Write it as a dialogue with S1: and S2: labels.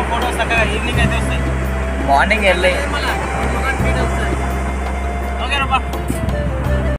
S1: Photos చక్కగా evening అయితే వస్తాయి.
S2: మార్నింగ్ వెళ్ళి.